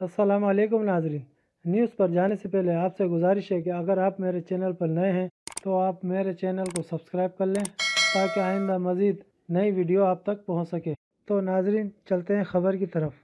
अस्सलाम नाजरीन। न्यूज़ पर जाने से पहले आपसे गुजारिश है कि अगर आप मेरे चैनल पर नए हैं तो आप मेरे चैनल को सब्सक्राइब कर लें, ताकि आइंदा मज़ीद नई वीडियो आप तक पहुँच सके। तो नाजरीन, चलते हैं ख़बर की तरफ़।